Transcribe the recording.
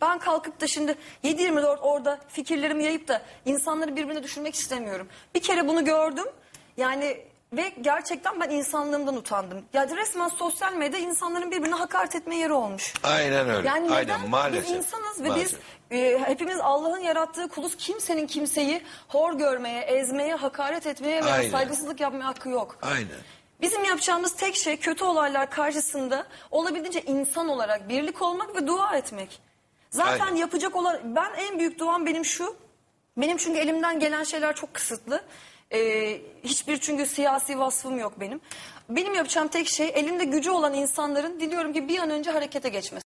Ben kalkıp da şimdi 7-24 orada fikirlerimi yayıp da insanları birbirine düşürmek istemiyorum. Bir kere bunu gördüm. Yani ve gerçekten ben insanlığımdan utandım. Ya resmen sosyal medya insanların birbirine hakaret etme yeri olmuş. Aynen öyle. Yani neden? Aynen maalesef. Biz insanız ve Maalesef. biz e, hepimiz Allah'ın yarattığı kuluz. Kimsenin kimseyi hor görmeye, ezmeye, hakaret etmeye veya Aynen. saygısızlık yapmaya hakkı yok. Aynen. Bizim yapacağımız tek şey kötü olaylar karşısında olabildiğince insan olarak birlik olmak ve dua etmek. Zaten Aynen. yapacak olan ben en büyük duam benim şu. Benim çünkü elimden gelen şeyler çok kısıtlı. Ee, hiçbir çünkü siyasi vasfım yok benim. Benim yapacağım tek şey elimde gücü olan insanların diliyorum ki bir an önce harekete geçmesi.